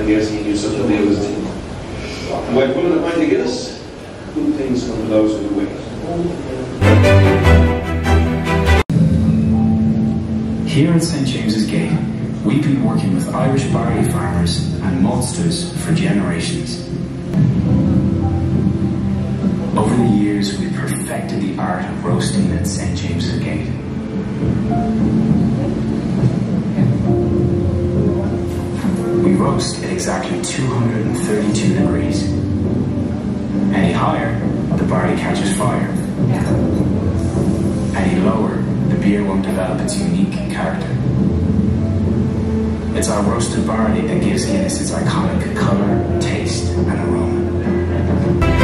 something woman of mind to get us. Good things come to those who wait. Here at St James's Gate, we've been working with Irish barley farmers and maltsters for generations. Over the years, we've perfected the art of roasting at St James's Gate. Exactly 232 degrees. Any higher, the barley catches fire. Any lower, the beer won't develop its unique character. It's our roasted barley that gives Guinness its iconic color, taste, and aroma.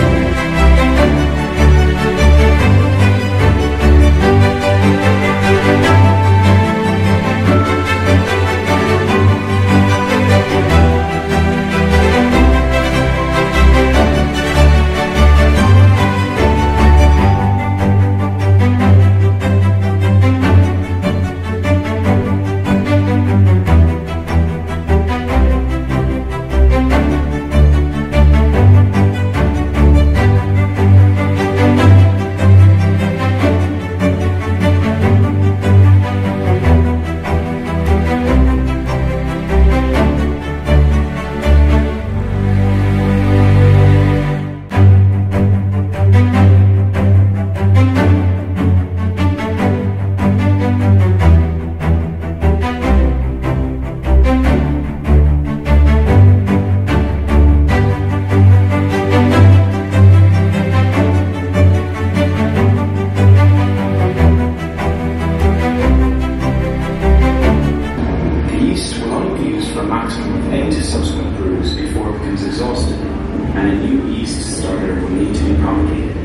For a maximum of eight subsequent brews before it becomes exhausted, and a new yeast starter will need to be propagated.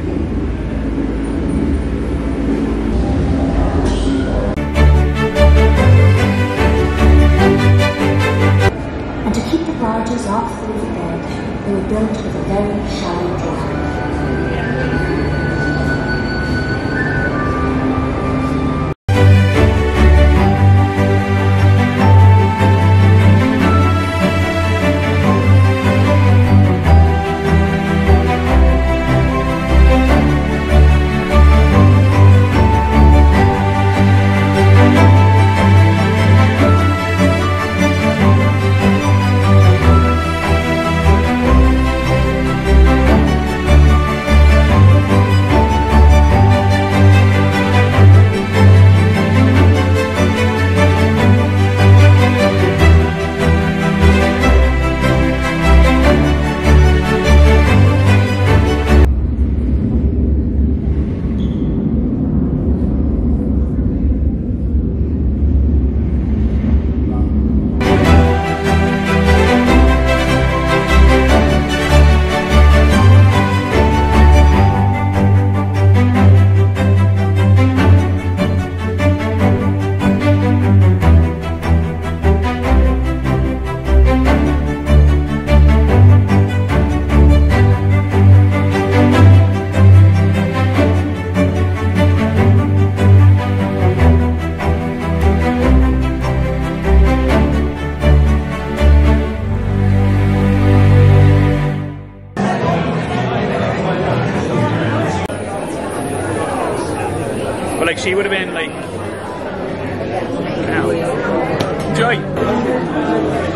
And to keep the barges off through the bed, they were built with a very shallow drive. she would have been like, ow. Joy!